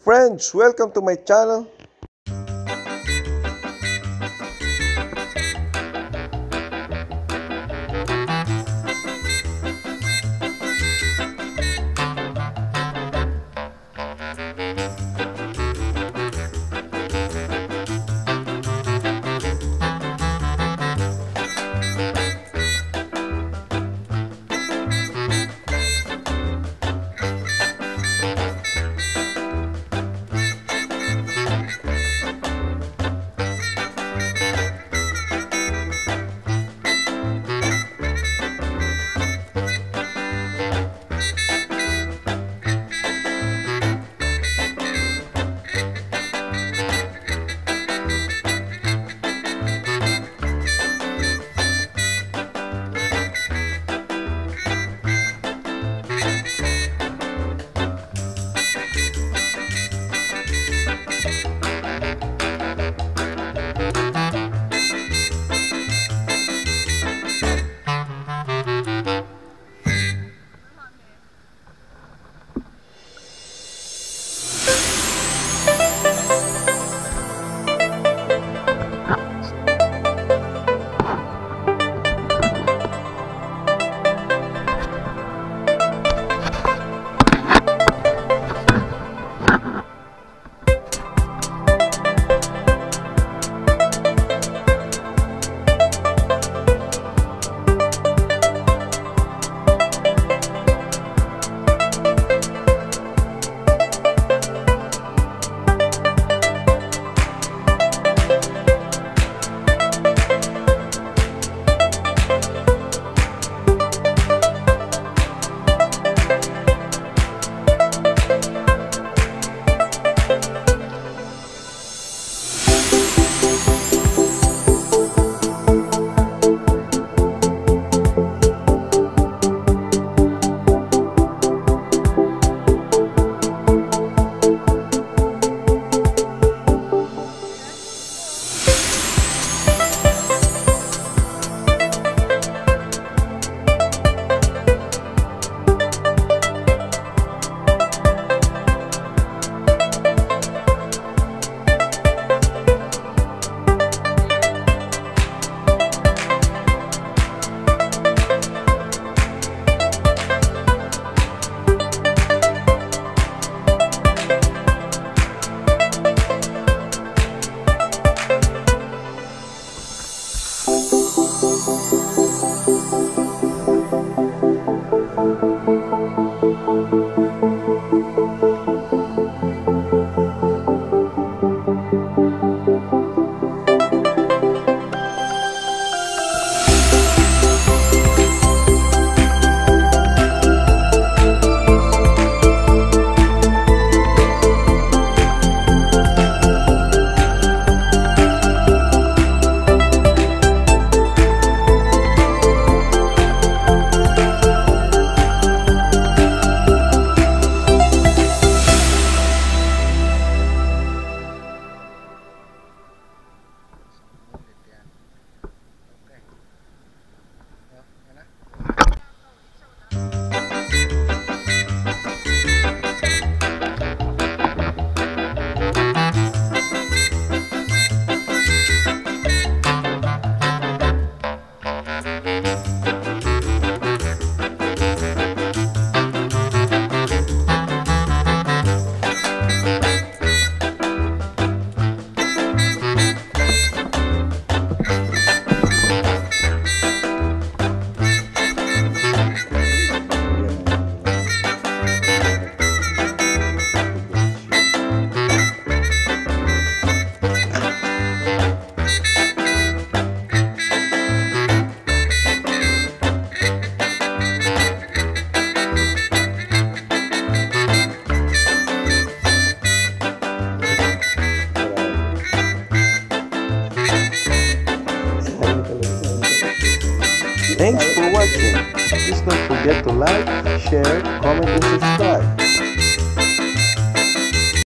Friends, welcome to my channel. Please don't forget to like, share, comment, and subscribe.